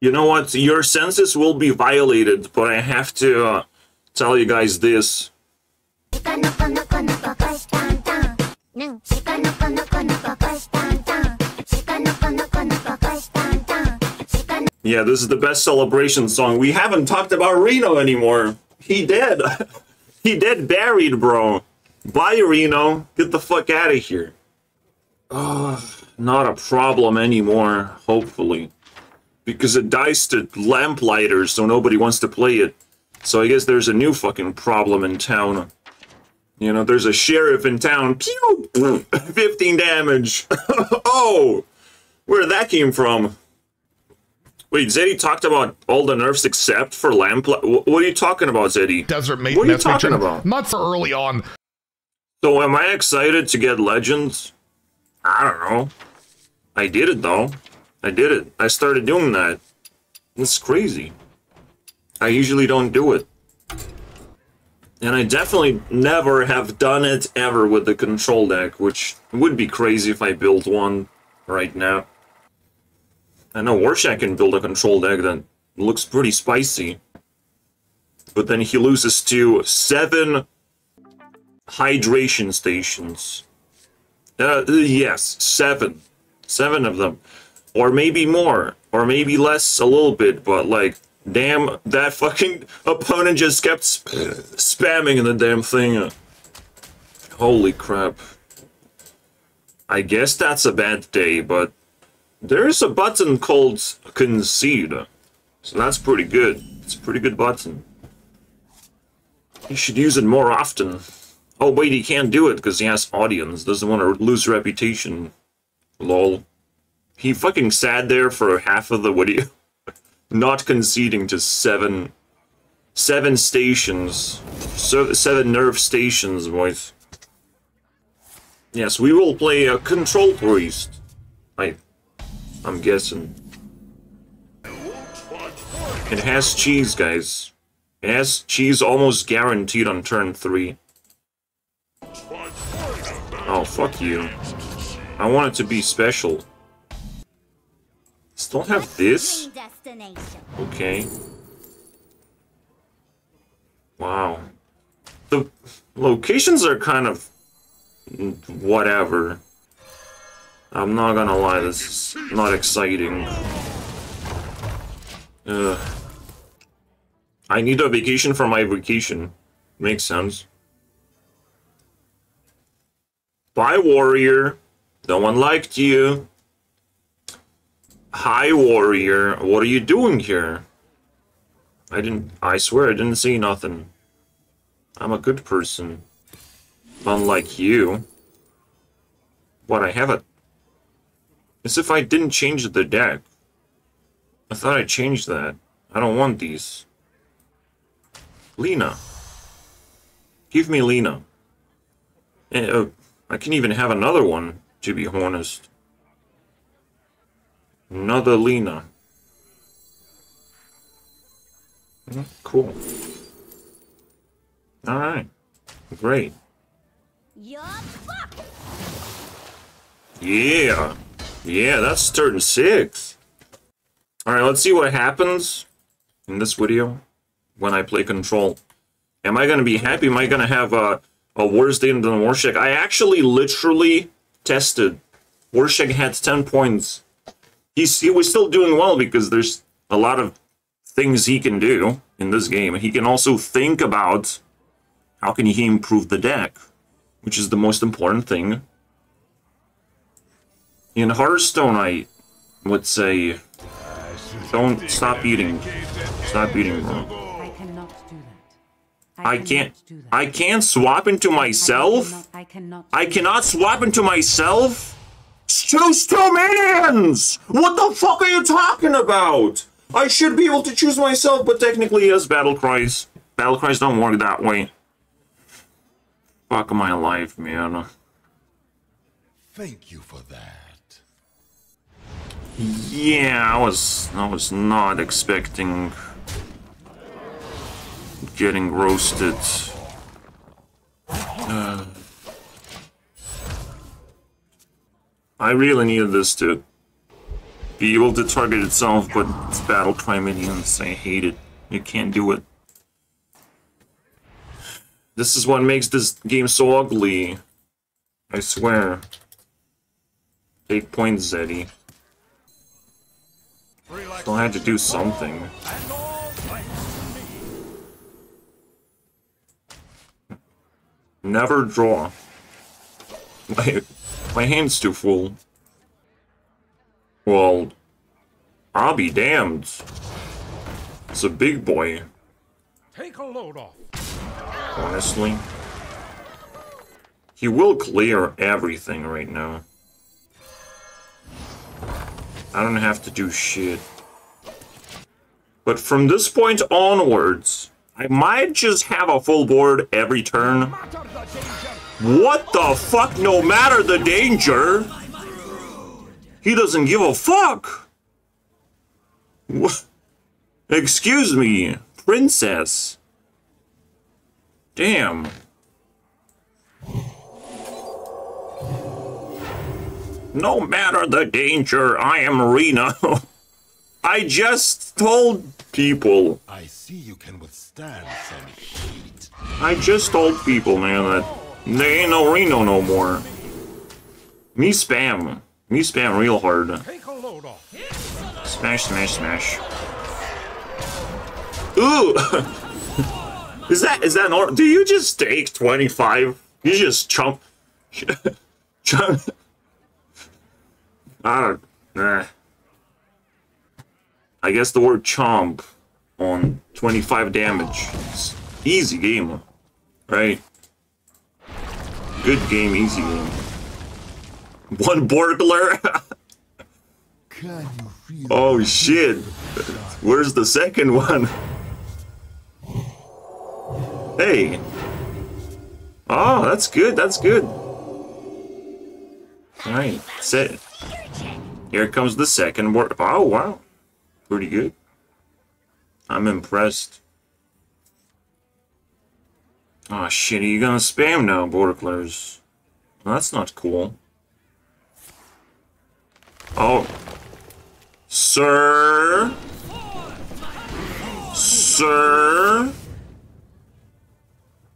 You know what? Your senses will be violated, but I have to uh, tell you guys this. Yeah, this is the best celebration song. We haven't talked about Reno anymore. He dead. he dead buried, bro. Bye, Reno. Get the fuck out of here. Oh, not a problem anymore, hopefully. Because it dies to lamplighters, so nobody wants to play it. So I guess there's a new fucking problem in town. You know, there's a sheriff in town. Pew! 15 damage. oh! Where that came from? Wait, Zeddy talked about all the nerfs except for lamp. What are you talking about, Zeddy? Desert mate. What are you talking about? Not for early on. So, am I excited to get legends? I don't know. I did it though. I did it. I started doing that. It's crazy. I usually don't do it. And I definitely never have done it ever with the control deck, which would be crazy if I built one right now. I know Warshak can build a control deck that looks pretty spicy. But then he loses to seven hydration stations. Uh, yes, seven. Seven of them. Or maybe more. Or maybe less a little bit, but like, damn, that fucking opponent just kept sp spamming in the damn thing. Holy crap. I guess that's a bad day, but there's a button called concede. So that's pretty good. It's a pretty good button. You should use it more often. Oh wait, he can't do it because he has audience. Doesn't want to lose reputation. Lol. He fucking sat there for half of the video. Not conceding to seven... Seven stations. So, seven nerve stations, boys. Yes, we will play a control priest. I... I'm guessing. It has cheese, guys. It has cheese almost guaranteed on turn 3. Oh, fuck you. I want it to be special. Still have this? Okay. Wow. The locations are kind of... whatever. I'm not gonna lie, this is not exciting. Ugh. I need a vacation for my vacation. Makes sense. Bye, warrior. No one liked you. Hi, warrior. What are you doing here? I didn't... I swear I didn't see nothing. I'm a good person. Unlike you. What, I have a... As if I didn't change the deck. I thought I changed that. I don't want these. Lena. Give me Lina. Uh, I can even have another one, to be honest. Another Lina. Mm, cool. Alright. Great. Yeah. Yeah, that's turn six. Alright, let's see what happens in this video when I play Control. Am I going to be happy? Am I going to have a, a worse day than Warshak? I actually literally tested. Warshak had 10 points. He's, he was still doing well because there's a lot of things he can do in this game. He can also think about how can he improve the deck, which is the most important thing. In Hearthstone, I would say, don't stop eating. Stop eating, bro. I can't. I can't swap into myself. I cannot. I cannot swap into myself. Choose two minions. What the fuck are you talking about? I should be able to choose myself, but technically, yes, battle cries. Battle cries don't work that way. Fuck my life, man. Thank you for that. Yeah, I was. I was not expecting getting roasted. Uh, I really needed this to be able to target itself, but it's battle cry minions. I hate it. You can't do it. This is what makes this game so ugly. I swear. Take points, Zeddy. I had to do something. Never draw. My, hand's too full. Well, I'll be damned. It's a big boy. Take a load off. Honestly. He will clear everything right now. I don't have to do shit. But from this point onwards, I might just have a full board every turn. What the fuck? No matter the danger. He doesn't give a fuck. What? Excuse me, princess. Damn. No matter the danger, I am Reno. I just told people. I see you can withstand some heat. I just told people, man, that they ain't no Reno no more. Me spam. Me spam real hard. Take a load off. Smash, smash, smash. Ooh! is that, is that normal? Do you just take 25? You just chump. chump. I don't, nah. I guess the word chomp on 25 damage. It's easy game, right? Good game, easy game. One burglar? Can you feel oh shit. Where's the second one? Hey. Oh, that's good, that's good. Alright, set. Here comes the second word. Oh, wow. Pretty good. I'm impressed. Oh shit, are you gonna spam now, border clears? Well, that's not cool. Oh. Sir? Sir?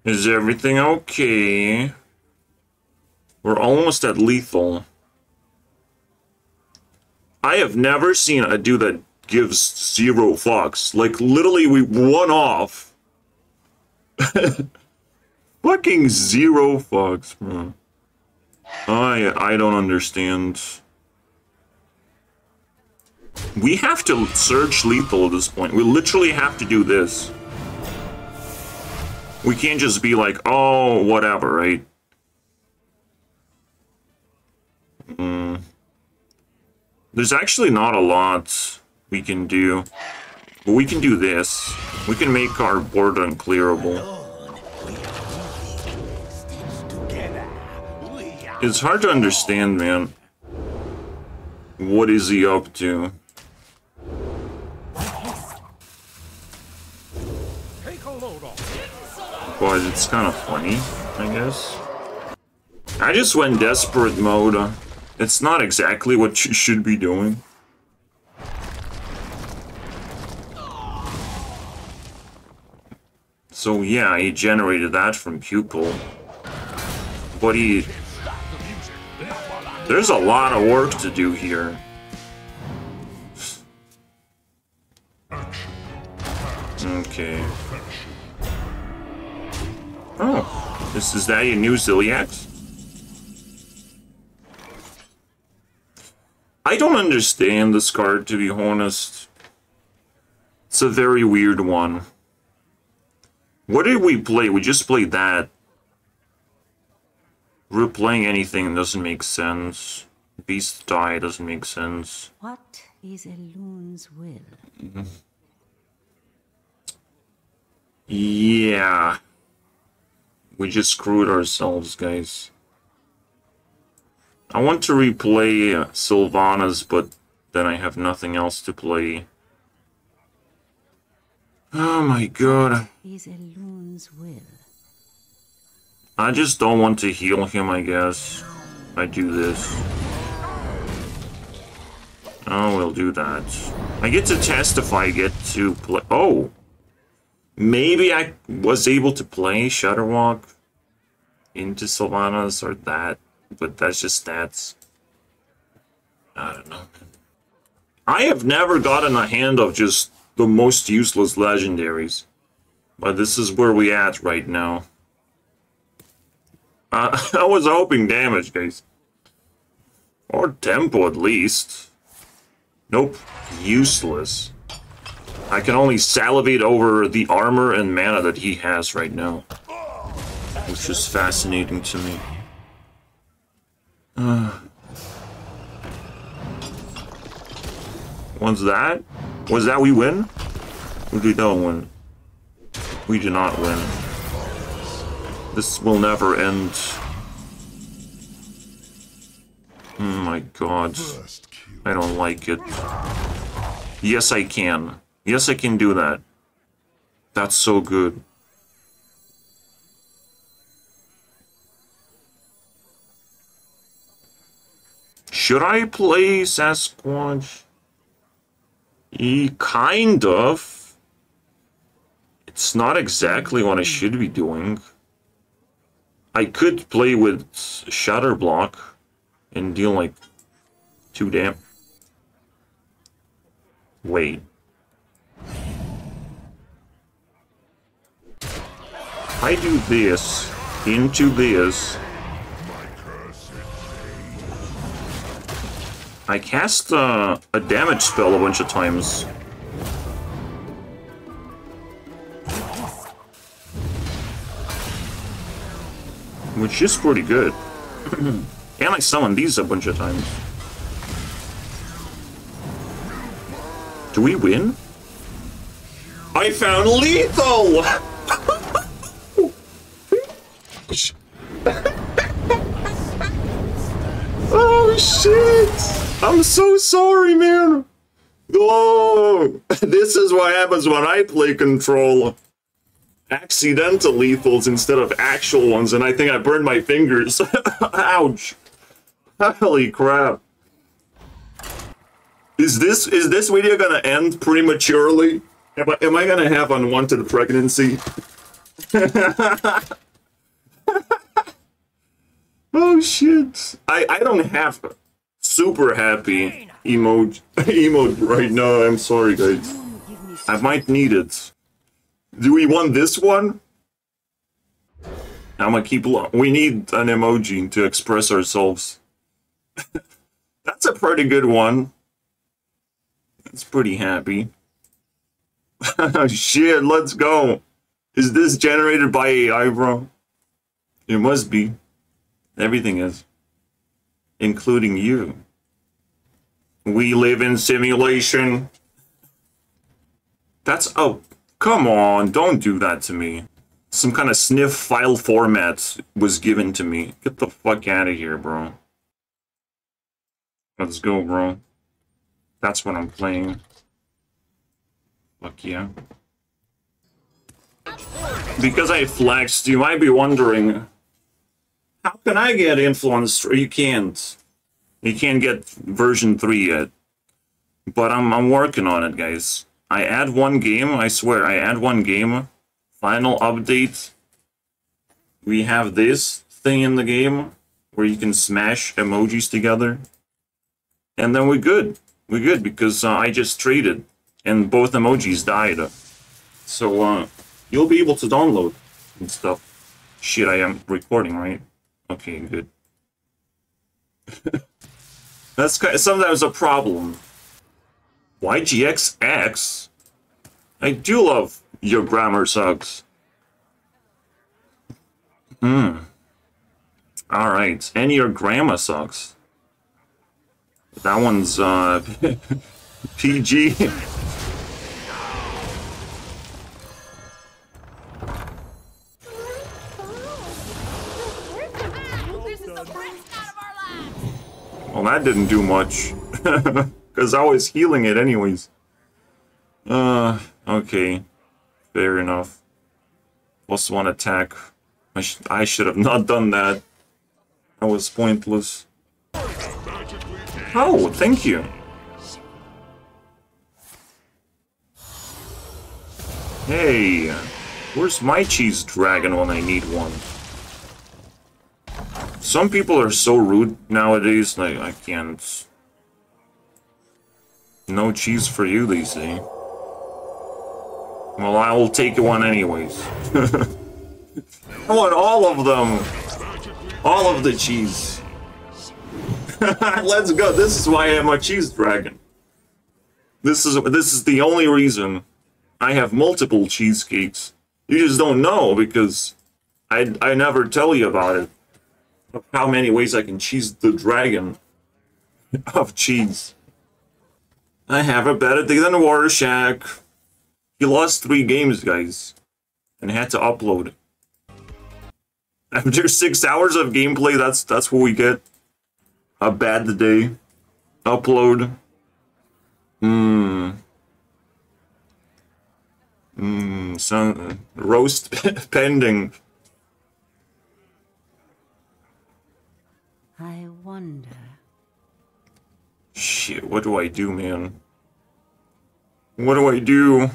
Is everything okay? We're almost at lethal. I have never seen a dude that gives zero fucks. Like, literally, we one off. Fucking zero fucks, bro. I I don't understand. We have to search lethal at this point. We literally have to do this. We can't just be like, oh, whatever, right? Mm. There's actually not a lot we can do. But we can do this. We can make our board unclearable. It's hard to understand, man. What is he up to? Take a load off. But it's kind of funny, I guess. I just went desperate mode. Uh, it's not exactly what you should be doing. So yeah, he generated that from Pupil. But he... There's a lot of work to do here. Okay. Oh, this is that your new Ziliax? I don't understand this card, to be honest. It's a very weird one. What did we play? We just played that. Replaying anything doesn't make sense. Beast die doesn't make sense. What is a loon's will? Yeah. We just screwed ourselves, guys. I want to replay uh, Sylvanas, but then I have nothing else to play. Oh my god. Is Elun's will? I just don't want to heal him, I guess. I do this. Oh, we'll do that. I get to test if I get to play. Oh! Maybe I was able to play Shutterwalk into Sylvanas or that, but that's just stats. I don't know. I have never gotten a hand of just the most useless legendaries. But this is where we at right now. Uh, I was hoping damage, guys. Or tempo at least. Nope. Useless. I can only salivate over the armor and mana that he has right now. Which is fascinating to me. Uh. What's that? Was that we win? Or we don't win? We did not win. This will never end. Oh my god. I don't like it. Yes, I can. Yes, I can do that. That's so good. Should I play Sasquatch? E kind of. It's not exactly what I should be doing. I could play with Shatter Block and deal like two damn. Wait. I do this into this. I cast uh, a damage spell a bunch of times. Which is pretty good. and I summon these a bunch of times. Do we win? I found lethal! oh shit! I'm so sorry, man. Oh, this is what happens when I play control. Accidental lethals instead of actual ones, and I think I burned my fingers. Ouch! Holy crap! Is this is this video gonna end prematurely? Am I, am I gonna have unwanted pregnancy? oh shit! I I don't have super happy emoji emoji right now. I'm sorry, guys. I might need it. Do we want this one? I'm gonna keep. We need an emoji to express ourselves. That's a pretty good one. It's pretty happy. Shit, let's go. Is this generated by AI, bro? It must be. Everything is. Including you. We live in simulation. That's oh come on, don't do that to me. Some kind of sniff file format was given to me. Get the fuck out of here, bro. Let's go, bro. That's what I'm playing. Fuck yeah. Because I flexed, you might be wondering, how can I get influenced? You can't. You can't get version 3 yet. But I'm, I'm working on it, guys. I add one game, I swear, I add one game. Final update. We have this thing in the game where you can smash emojis together. And then we're good. We're good because uh, I just traded and both emojis died. So uh, you'll be able to download and stuff. Shit, I am recording, right? Okay, good. That's sometimes a problem. YGXX? I do love your grammar sucks. Hmm. Alright, and your grammar sucks. That one's, uh, PG. Well, that didn't do much. Because I was healing it anyways. Uh, okay. Fair enough. Plus one attack. I, sh I should have not done that. That was pointless. Oh, thank you. Hey, where's my cheese dragon when I need one? Some people are so rude nowadays, like, I can't... No cheese for you, they say. Well, I will take one anyways. I want all of them! All of the cheese. Let's go. This is why I have my cheese dragon. This is this is the only reason I have multiple cheesecakes. You just don't know because I I never tell you about it. Of how many ways I can cheese the dragon of cheese. I have a better day than Warshak. He lost three games, guys, and had to upload. After six hours of gameplay, that's that's what we get. A bad day. Upload. Hmm. Hmm. Some roast pending. I wonder. Shit, what do I do, man? What do I do?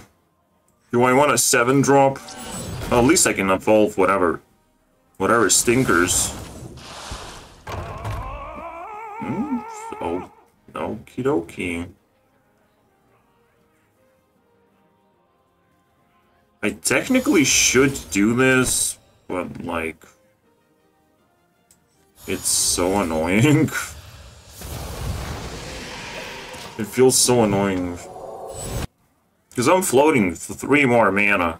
Do I want a 7 drop? Well, at least I can evolve whatever. Whatever stinkers. Hmm? Oh, okie dokie. I technically should do this, but like... It's so annoying. It feels so annoying. Because I'm floating for three more mana.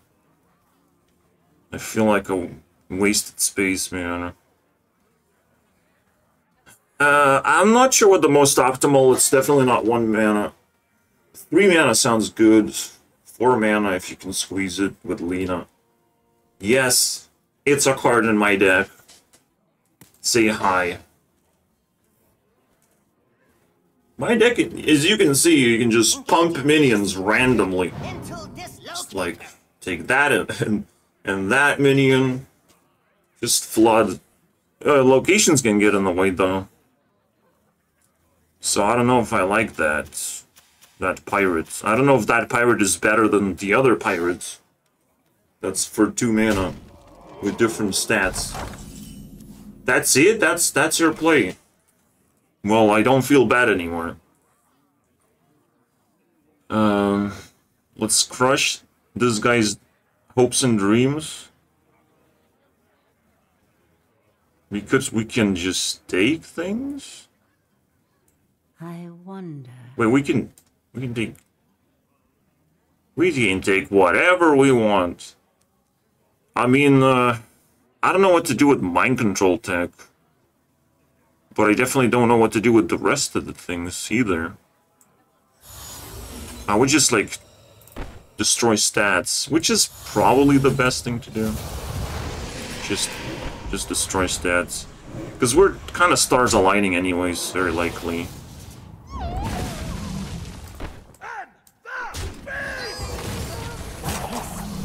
I feel like a wasted space, man. Uh, I'm not sure what the most optimal, it's definitely not one mana. Three mana sounds good. Four mana if you can squeeze it with Lena. Yes, it's a card in my deck. Say hi. My deck, as you can see, you can just pump minions randomly. Just like, take that and, and, that minion. Just flood. Uh, locations can get in the way, though. So I don't know if I like that. That pirate. I don't know if that pirate is better than the other pirates. That's for two mana. With different stats. That's it? That's, that's your play. Well, I don't feel bad anymore. Um, let's crush this guy's hopes and dreams. Because we can just take things? I wonder. Wait, we can... We can take... We can take whatever we want. I mean, uh... I don't know what to do with mind control tech. But I definitely don't know what to do with the rest of the things either. I would just, like, destroy stats, which is probably the best thing to do. Just, just destroy stats. Because we're kind of stars aligning anyways, very likely.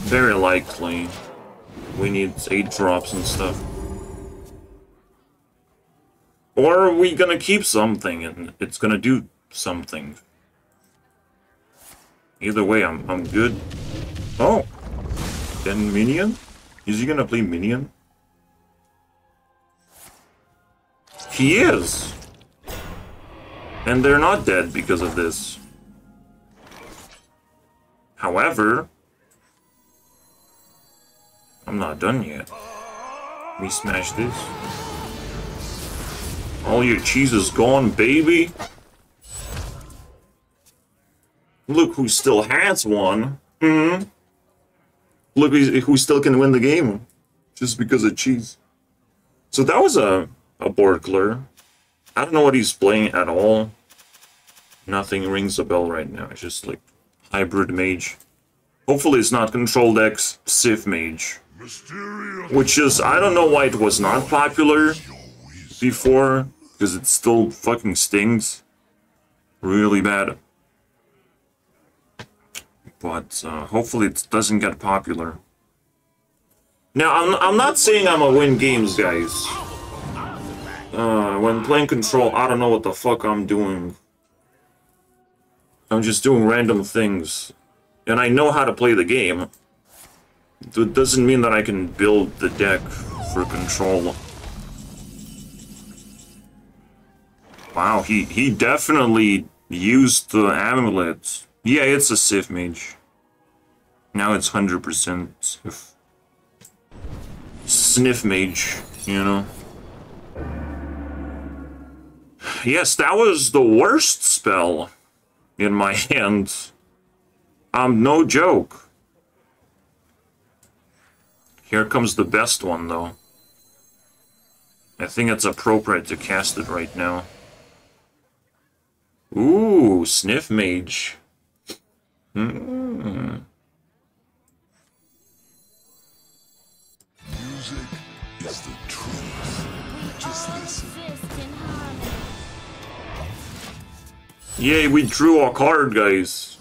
Very likely. We need 8 drops and stuff. Or are we gonna keep something and it's gonna do something? Either way, I'm, I'm good. Oh! Then Minion? Is he gonna play Minion? He is! And they're not dead because of this. However... I'm not done yet. We smash this. All your cheese is gone, baby. Look who still has one. Mm hmm. Look who still can win the game. Just because of cheese. So that was a, a Borkler. I don't know what he's playing at all. Nothing rings a bell right now. It's just like hybrid mage. Hopefully it's not Control X Sif Mage. Which is, I don't know why it was not popular before, because it still fucking stings really bad. But uh, hopefully it doesn't get popular. Now, I'm, I'm not saying I'm a win games, guys. Uh, when playing Control, I don't know what the fuck I'm doing. I'm just doing random things. And I know how to play the game. It doesn't mean that I can build the deck for control. Wow, he, he definitely used the amulet. Yeah, it's a Sif Mage. Now it's 100% Sif. Sniff Mage, you know? Yes, that was the worst spell in my hand. Um, no joke. Here comes the best one, though. I think it's appropriate to cast it right now. Ooh, Sniff Mage. Hmm. Music is the truth. Just listen. Yay, we drew a card, guys.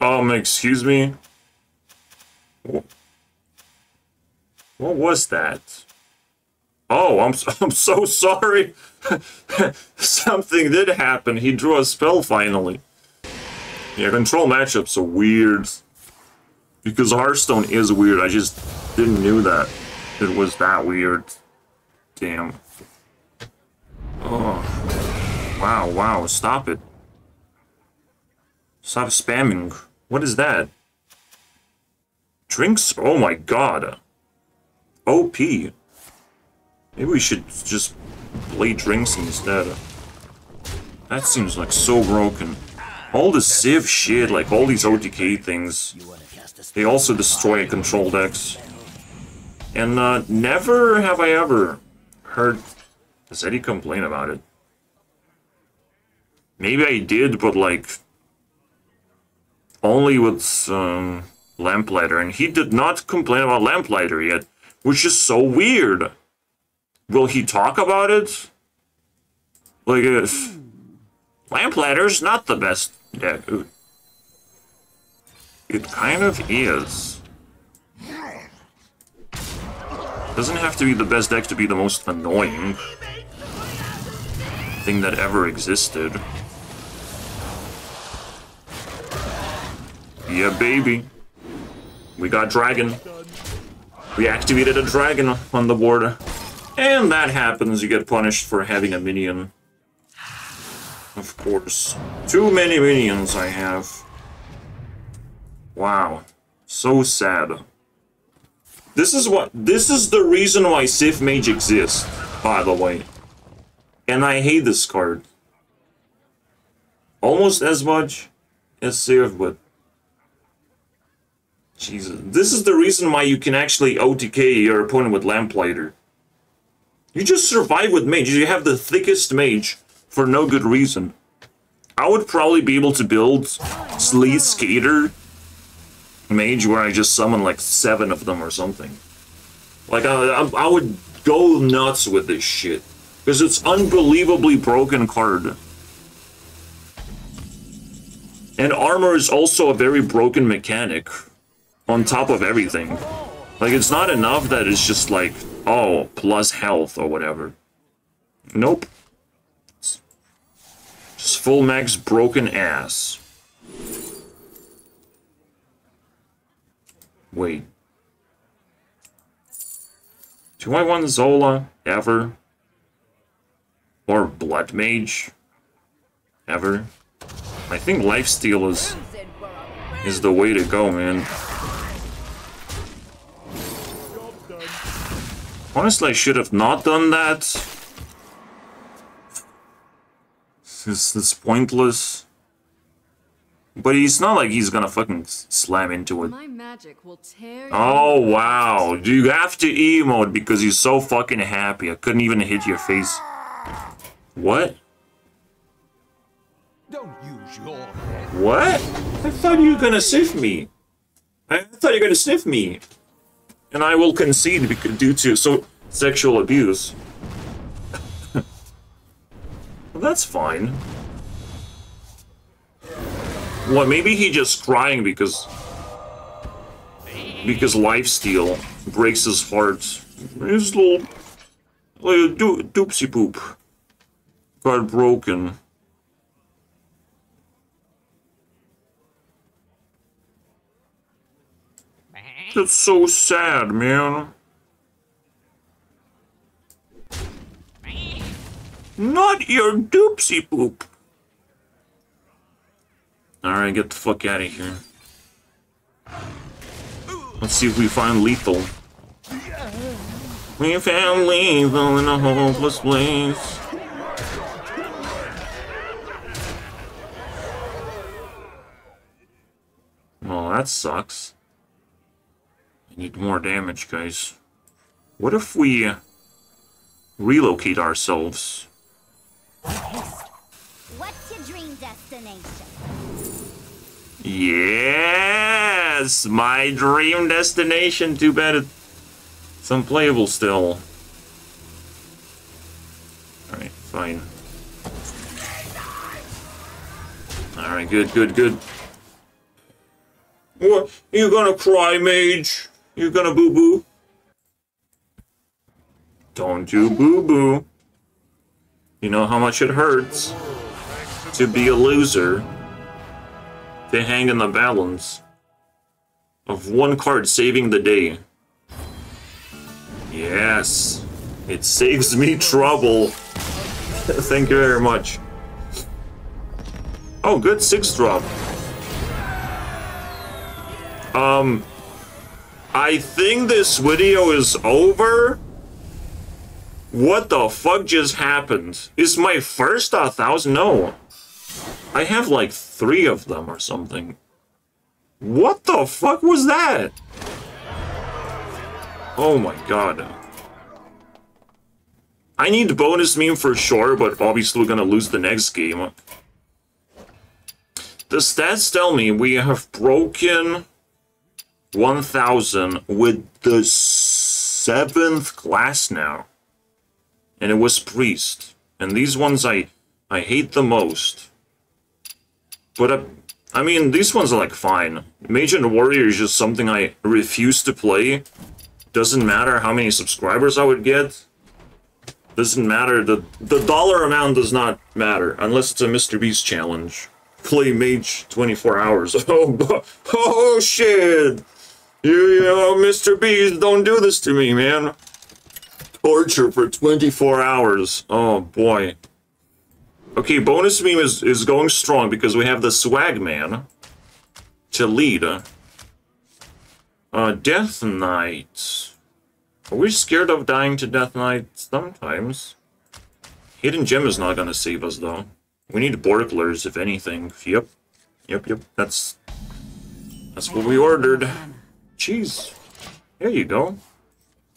Um, excuse me? What was that? Oh, I'm, I'm so sorry. Something did happen. He drew a spell finally. Yeah, control matchups are weird. Because Hearthstone is weird. I just didn't knew that. It was that weird. Damn. Oh. Wow, wow, stop it. Stop spamming. What is that? Drinks? Oh my god. OP. Maybe we should just play drinks instead. That seems like so broken. All the Civ shit, like all these OTK things, they also destroy control decks. And uh, never have I ever heard Eddie complain about it? Maybe I did, but like only with um, Lamplighter, and he did not complain about Lamplighter yet, which is so weird. Will he talk about it? Like, uh, if Lamplighter's not the best deck. It kind of is. Doesn't have to be the best deck to be the most annoying thing that ever existed. Yeah, baby. We got dragon. We activated a dragon on the board. And that happens, you get punished for having a minion. Of course. Too many minions I have. Wow. So sad. This is what this is the reason why Sif Mage exists, by the way. And I hate this card. Almost as much as Sif, but Jesus. This is the reason why you can actually OTK your opponent with Lamplighter. You just survive with mage. You have the thickest mage for no good reason. I would probably be able to build Sleaze Skater mage where I just summon like seven of them or something. Like I, I, I would go nuts with this shit because it's unbelievably broken card. And armor is also a very broken mechanic on top of everything. Like it's not enough that it's just like oh plus health or whatever. Nope. Just full max broken ass. Wait. Do I want Zola ever? Or Blood Mage? Ever? I think Lifesteal is is the way to go, man. Honestly, I should have not done that. It's, it's pointless. But he's not like he's gonna fucking slam into it. My magic will tear. Oh wow, do you have to emote because you're so fucking happy? I couldn't even hit your face. What? Don't use your head. What? I thought you were gonna sniff me. I thought you were gonna sniff me. And I will concede because due to so sexual abuse. well, that's fine. What, maybe he just crying because because lifesteal breaks his heart. His little, little do, doopsie poop got broken. That's so sad, man. Not your doopsie poop. Alright, get the fuck out of here. Let's see if we find lethal. We found lethal in a hopeless place. Well, that sucks. Need more damage, guys. What if we uh, relocate ourselves? What's your dream destination? Yes! My dream destination. Too bad it's unplayable still. Alright, fine. Alright, good, good, good. What? You gonna cry, mage? You gonna boo-boo? Don't you boo-boo. You know how much it hurts to be a loser. To hang in the balance of one card saving the day. Yes. It saves me trouble. Thank you very much. Oh, good six drop. Um, I think this video is over. What the fuck just happened? Is my first a thousand? No. I have like three of them or something. What the fuck was that? Oh my god. I need bonus meme for sure, but obviously we're gonna lose the next game. The stats tell me we have broken 1000 with the seventh class now. And it was priest. And these ones I I hate the most. But uh, I mean, these ones are like fine. Mage and Warrior is just something I refuse to play. Doesn't matter how many subscribers I would get. Doesn't matter. The the dollar amount does not matter unless it's a Mr. Beast challenge. Play Mage 24 hours. Oh, oh shit! You, you know, Mr. Beast, don't do this to me, man. Torture for 24 hours. Oh boy. Okay, bonus meme is, is going strong because we have the swag man to lead. Uh, Death Knight. Are we scared of dying to Death Knight? Sometimes. Hidden Gem is not gonna save us, though. We need Borklers, if anything. Yep. Yep, yep. That's... That's what we ordered. Jeez. There you go.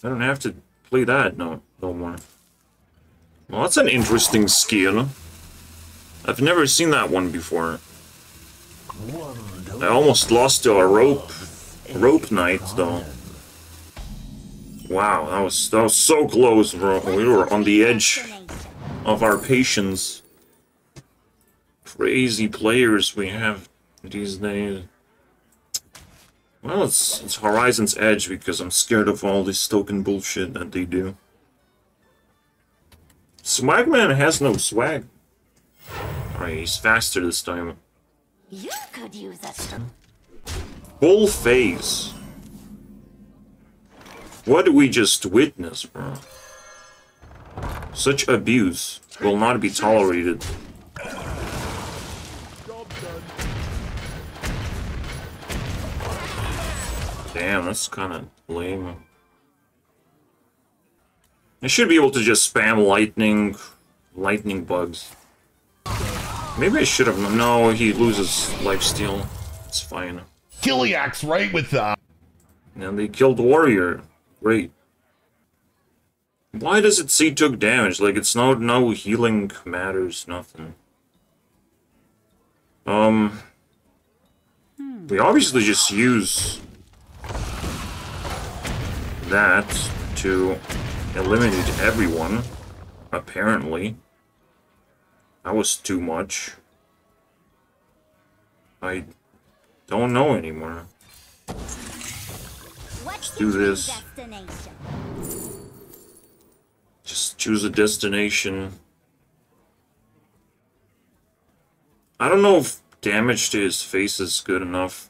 I don't have to play that no, no more. Well, that's an interesting skill. I've never seen that one before. I almost lost to a rope, rope knight though. Wow, that was that was so close, bro. We were on the edge of our patience. Crazy players we have these days. Well, it's it's Horizon's Edge because I'm scared of all this token bullshit that they do. Swagman has no swag. Alright, he's faster this time. You could use str- Full phase. What did we just witness, bro? Such abuse will not be tolerated. Damn, that's kind of lame. I should be able to just spam lightning, lightning bugs. Maybe I should have. No, he loses lifesteal. It's fine. Kiliak's right with uh And they killed the warrior. Great. Why does it say took damage? Like it's no no healing matters, nothing. Um we obviously just use that to eliminate everyone, apparently. That was too much. I don't know anymore. What's do this. Just choose a destination. I don't know if damage to his face is good enough.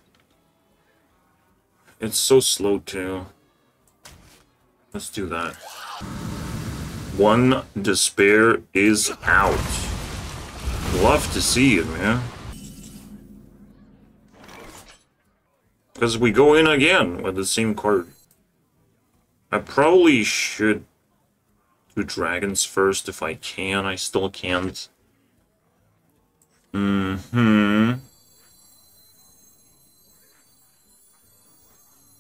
it's so slow too. Let's do that. One despair is out. Love to see it, man. Because we go in again with the same card. I probably should do dragons first if I can. I still can't. Mm-hmm.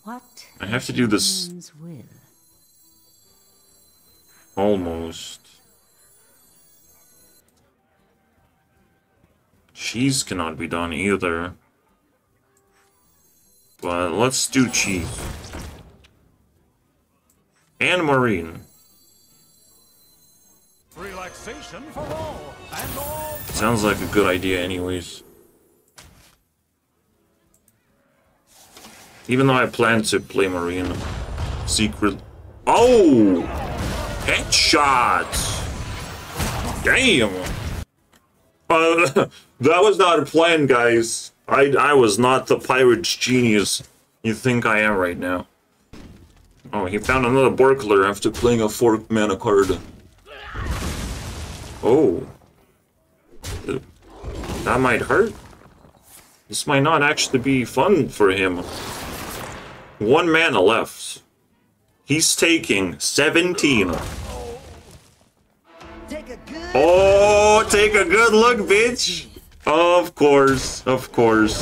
What I have to do this? Almost. Cheese cannot be done either. But let's do cheese. And marine. Relaxation for all and all. Sounds like a good idea anyways. Even though I plan to play Marine. Secret. Oh! Headshot! Damn! Uh, that was not a plan, guys. I, I was not the pirate's genius you think I am right now. Oh, he found another Borkler after playing a 4 mana card. Oh. That might hurt. This might not actually be fun for him. One mana left. He's taking 17. Oh, take a good look, bitch. Of course, of course.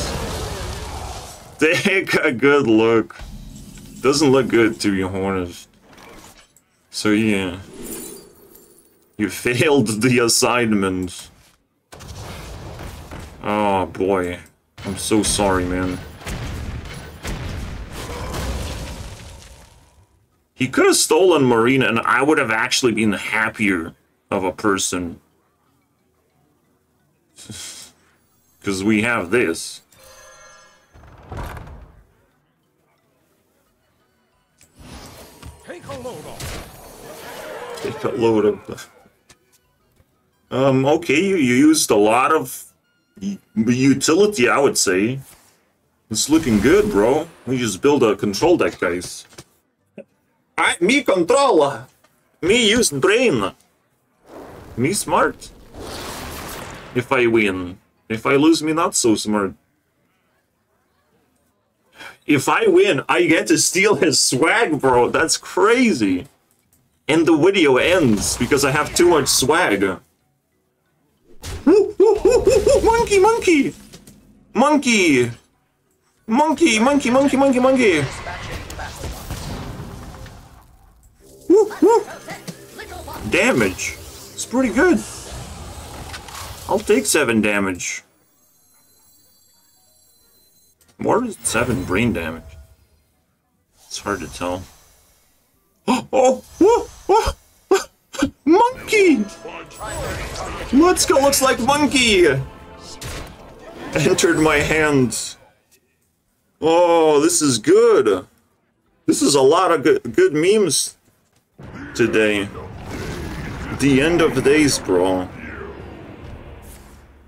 Take a good look. Doesn't look good, to be honest. So, yeah. You failed the assignment. Oh boy. I'm so sorry, man. He could have stolen Marina and I would have actually been happier of a person. Because we have this. Take a load off. Take a load of... Um, okay, you, you used a lot of utility, I would say. It's looking good, bro. We just build a control deck, guys. I, me control. Me use brain. Me smart. If I win. If I lose, me not so smart. If I win, I get to steal his swag, bro. That's crazy. And the video ends because I have too much swag. Monkey, monkey! Monkey! Monkey, monkey, monkey, monkey, monkey! Woo, woo. Damage. It's pretty good. I'll take seven damage. More than seven brain damage. It's hard to tell. Oh, oh, oh, monkey! Let's looks like monkey! Entered my hands. Oh, this is good. This is a lot of good, good memes today. The end of days, bro.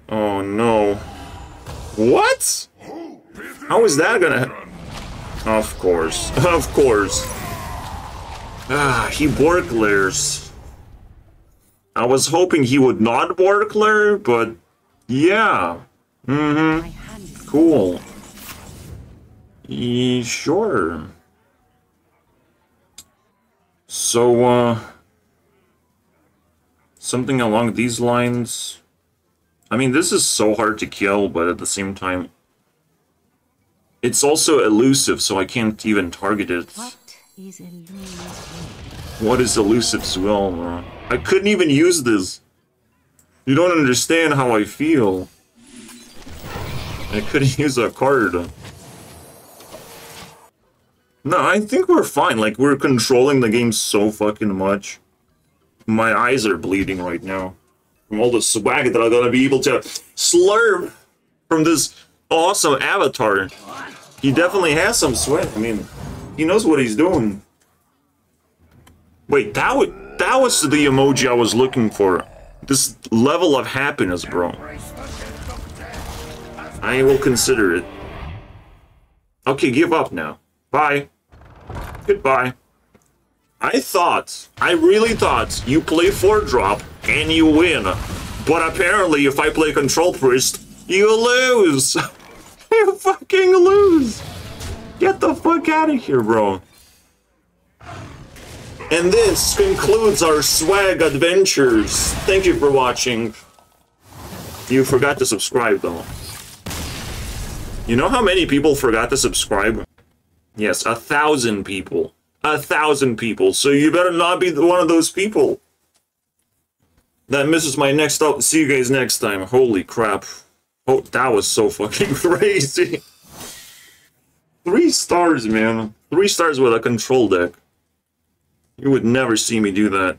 Oh no. What? How is that gonna... Of course. Of course. Ah, he Borklers. I was hoping he would not Borkler, but yeah. Mm-hmm. Cool. Ye- sure. So, uh... Something along these lines. I mean, this is so hard to kill, but at the same time... It's also elusive, so I can't even target it. What is illusion? What is Elusive's will? I couldn't even use this. You don't understand how I feel. I couldn't use a card. No, I think we're fine. Like, we're controlling the game so fucking much. My eyes are bleeding right now. From all the swag that I'm gonna be able to slurp from this awesome avatar. He definitely has some sweat. I mean, he knows what he's doing. Wait, that was that was the emoji I was looking for. This level of happiness, bro. I will consider it. Okay, give up now. Bye. Goodbye. I thought, I really thought you play 4 drop and you win. But apparently, if I play Control Priest, you lose. you fucking lose. Get the fuck out of here, bro. And this concludes our swag adventures. Thank you for watching. You forgot to subscribe, though. You know how many people forgot to subscribe? Yes, a thousand people. A thousand people. So you better not be one of those people. That misses my next up. See you guys next time. Holy crap. Oh, that was so fucking crazy. Three stars, man. Three stars with a control deck. You would never see me do that.